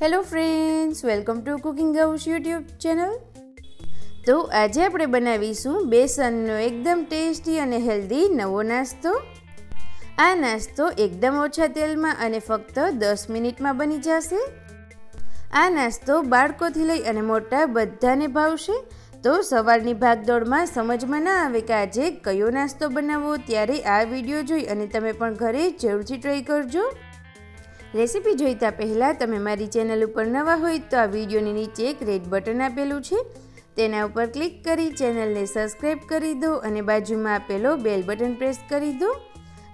Hello friends welcome to cooking house YouTube channel તો આજે આપણે બનાવીશું બેસનનો એકદમ ટેસ્ટી અને હેલ્ધી નવો નાસ્તો. આ નાસ્તો એકદમ ઓછા તેલમાં અને ફક્ત દસ મિનિટમાં બની જશે. આ નાસ્તો બાળકોથી લઈ અને મોટા બધાને ભાવશે. તો સવારની ભાગદોડમાં સમજમાં ના આવે કે આજે કયો નાસ્તો બનાવવો, ત્યારે આ વીડિયો જોઈ અને તમે પણ ઘરે જરૂરથી ટ્રાય કરજો. રેસીપી જોઈતા પહેલાં તમે મારી ચેનલ ઉપર નવા હોય તો આ વિડીયોની નીચે એક રેડ બટન આપેલું છે. તેના ઉપર ક્લિક કરી ચેનલને સબસ્ક્રાઈબ કરી દો અને બાજુમાં આપેલો બેલ બટન પ્રેસ કરી દો.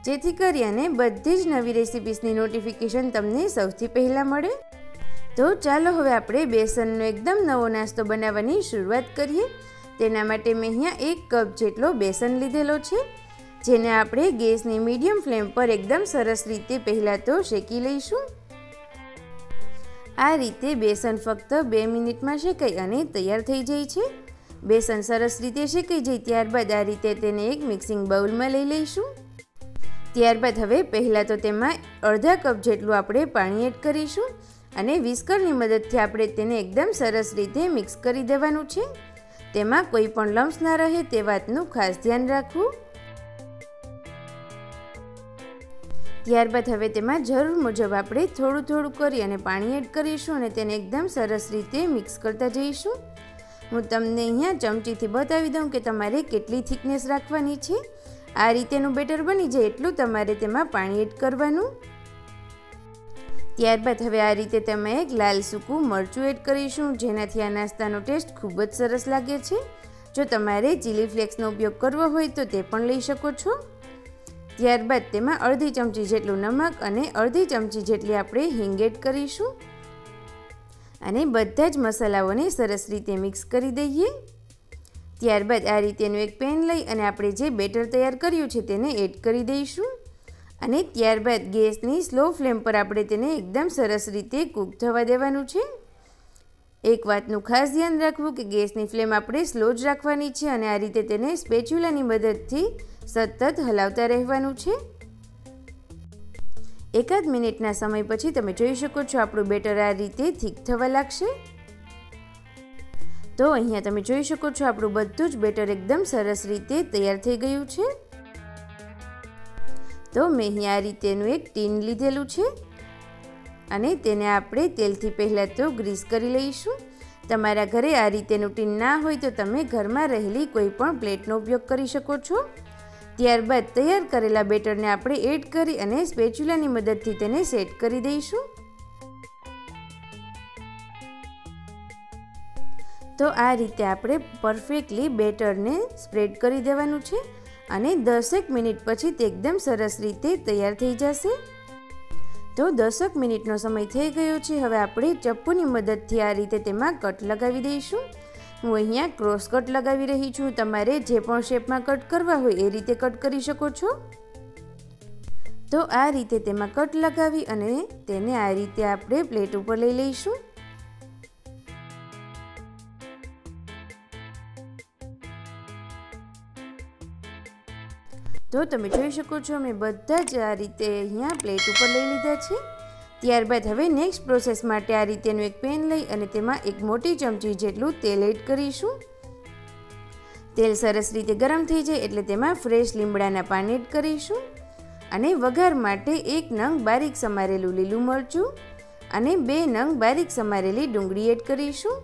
જેથી કરી અને બધી જ નવી રેસીપીસની નોટિફિકેશન તમને સૌથી પહેલાં મળે. તો ચાલો હવે આપણે બેસનનો એકદમ નવો નાસ્તો બનાવવાની શરૂઆત કરીએ. તેના માટે મેં અહીંયા એક કપ જેટલો બેસન લીધેલો છે. જેને આપણે ગેસની મીડિયમ ફ્લેમ પર એકદમ સરસ રીતે પહેલાં તો શેકી લઈશું. આ રીતે બેસન ફક્ત બે મિનિટમાં શેકાઈ અને તૈયાર થઈ જાય છે. બેસન સરસ રીતે શેકાઈ જાય ત્યારબાદ આ રીતે તેને એક મિક્સિંગ બાઉલમાં લઈ લઈશું. ત્યારબાદ હવે પહેલાં તો તેમાં અડધા કપ જેટલું આપણે પાણી એડ કરીશું અને વિસ્કરની મદદથી આપણે તેને એકદમ સરસ રીતે મિક્સ કરી દેવાનું છે. તેમાં કોઈ પણ લમ્સ ના રહે તે વાતનું ખાસ ધ્યાન રાખવું. ત્યારબાદ હવે તેમાં જરૂર મુજબ આપણે થોડું થોડું કરી અને પાણી એડ કરીશું અને તેને એકદમ સરસ રીતે મિક્સ કરતા જઈશું. હું તમને અહીંયા ચમચીથી બતાવી દઉં કે તમારે કેટલી થિકનેસ રાખવાની છે. આ રીતેનું બેટર બની જાય એટલું તમારે તેમાં પાણી એડ કરવાનું. ત્યારબાદ હવે આ રીતે તમે એક લાલ સૂકું મરચું એડ કરીશું, જેનાથી આ નાસ્તાનો ટેસ્ટ ખૂબ જ સરસ લાગે છે. જો તમારે ચીલી ફ્લેક્સનો ઉપયોગ કરવો હોય તો તે પણ લઈ શકો છો. ત્યારબાદ તેમાં અડધી ચમચી જેટલું નમક અને અડધી ચમચી જેટલી આપણે હિંગ એડ કરીશું. અને બધા જ મસાલાઓને સરસ રીતે મિક્સ કરી દઈએ. ત્યારબાદ આ રીતેનું એક પેન લઈ અને આપણે જે બેટર તૈયાર કર્યું છે તેને એડ કરી દઈશું. અને ત્યારબાદ ગેસની સ્લો ફ્લેમ પર આપણે તેને એકદમ સરસ રીતે કૂક થવા દેવાનું છે. એક વાતનું ખાસ ધ્યાન રાખવું કે ગેસની ફ્લેમ આપણે સ્લો જ રાખવાની છે અને આ રીતે તેને સ્પેચ્યુલાની મદદથી સતત હલાવતા રહેવાનું છે? એકાદ મિનિટના સમય પછી તમે જોઈ શકો છો આપણું બેટર આ રીતે થીક થવા લાગશે. તો અહીંયા તમે જોઈ શકો છો આપણું બધું જ બેટર એકદમ સરસ રીતે તૈયાર થઈ ગયું છે. તો મેં અહીંયા આ રીતેનું એક ટીન લીધેલું છે. અને તેને આપણે તેલથી પહેલાં તો ગ્રીસ કરી લઈશું. તમારા ઘરે આ રીતેનું ટીન ના હોય તો તમે ઘરમાં રહેલી કોઈ પણ પ્લેટનો ઉપયોગ કરી શકો છો. ત્યારબાદ તૈયાર કરેલા બેટરને આપણે એડ કરી અને સ્પેચ્યુલાની મદદથી તેને સેટ કરી દઈશું. તો આ રીતે આપણે પરફેક્ટલી બેટરને સ્પ્રેડ કરી દેવાનું છે અને દસેક મિનિટ પછી તે એકદમ સરસ રીતે તૈયાર થઈ જશે. તો દસેક મિનિટનો સમય થઈ ગયો છે, હવે આપણે ચપ્પુની મદદથી આ રીતે તેમાં કટ લગાવી દઈશું. હું અહીંયા ક્રોસ કટ લગાવી રહી છું. તમારે જે પણ શેપમાં કટ કરવા હોય એ રીતે કટ કરી શકો છો. તો આ રીતે તેમાં કટ લગાવી અને તેને આ રીતે આપણે પ્લેટ ઉપર લઈ લઈશું. તો તમે જોઈ શકો છો, મેં બધા જ આ રીતે અહીંયા પ્લેટ ઉપર લઈ લીધા છે. ત્યારબાદ હવે નેક્સ્ટ પ્રોસેસ માટે આ રીતેનું એક પેન લઈ અને તેમાં એક મોટી ચમચી જેટલું તેલ એડ કરીશું. તેલ સરસ રીતે ગરમ થઈ જાય એટલે તેમાં ફ્રેશ લીમડાના પાન એડ કરીશું. અને વઘાર માટે એક નંગ બારીક સમારેલું લીલું મરચું અને બે નંગ બારીક સમારેલી ડુંગળી એડ કરીશું.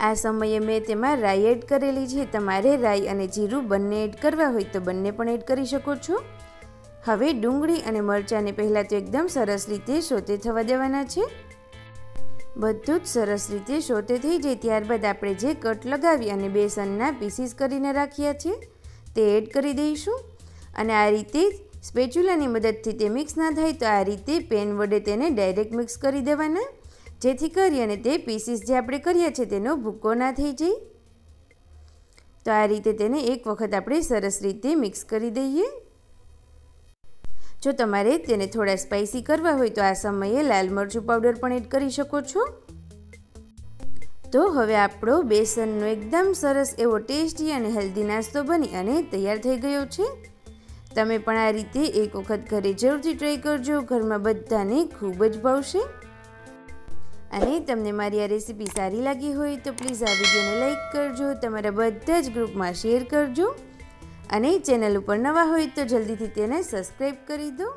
આ સમયે મેં તેમાં રાઈ એડ કરેલી છે. તમારે રાઈ અને જીરું બંને એડ કરવા હોય તો બંને પણ એડ કરી શકો છો. હવે ડુંગળી અને મરચાંને પહેલાં તો એકદમ સરસ રીતે શોતે થવા દેવાના છે. બધું જ સરસ રીતે શોતે થઈ જાય ત્યારબાદ આપણે જે કટ લગાવી અને બેસનના પીસીસ કરીને રાખ્યા છે તે એડ કરી દઈશું. અને આ રીતે સ્પેચ્યુલાની મદદથી તે મિક્સ ના થાય તો આ રીતે પેન વડે તેને ડાયરેક્ટ મિક્સ કરી દેવાના. જેથી કરી અને તે પીસીસ જે આપણે કર્યા છે તેનો ભૂકો ના થઈ જાય. તો આ રીતે તેને એક વખત આપણે સરસ રીતે મિક્સ કરી દઈએ. જો તમારે તેને થોડા સ્પાઇસી કરવા હોય તો આ સમયે લાલ મરચું પાવડર પણ એડ કરી શકો છો. તો હવે આપણો બેસનનો એકદમ સરસ એવો ટેસ્ટી અને હેલ્ધી નાસ્તો બની અને તૈયાર થઈ ગયો છે. તમે પણ આ રીતે એક વખત ઘરે જરૂરથી ટ્રાય કરજો, ઘરમાં બધાને ખૂબ જ ભાવશે. અને તમને મારી આ રેસીપી સારી લાગી હોય તો પ્લીઝ આ વિડીયોને લાઇક કરજો, તમારા બધા જ ગ્રુપમાં શેર કરજો. અને ચેનલ ઉપર નવા હોય તો જલ્દીથી તેને સબસ્ક્રાઈબ કરી દો.